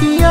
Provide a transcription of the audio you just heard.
zuciya